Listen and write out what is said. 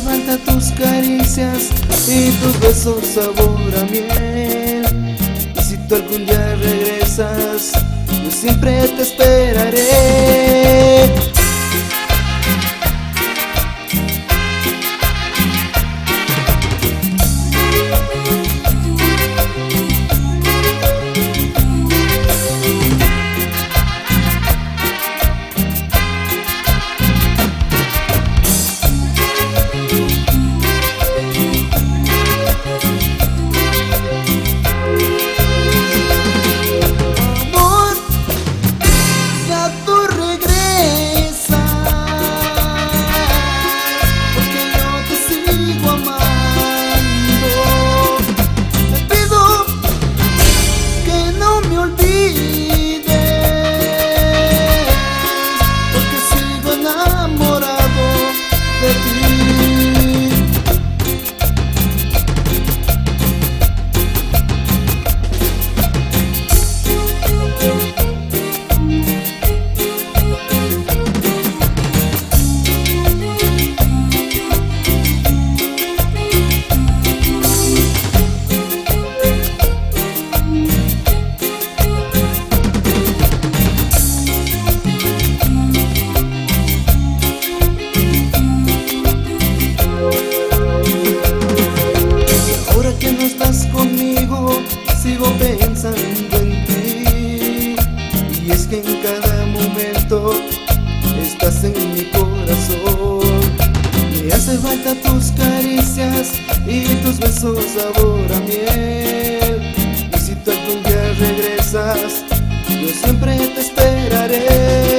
falta tus caricias y tus besos sabor a miel. Y si tú algún día regresas, yo siempre te esperaré. Que no sigo pensando en ti. Y es que en cada momento estás en mi corazón. Me hace falta tus caricias y tus besos sabor a miel. Y si tú algún día regresas, yo siempre te esperaré.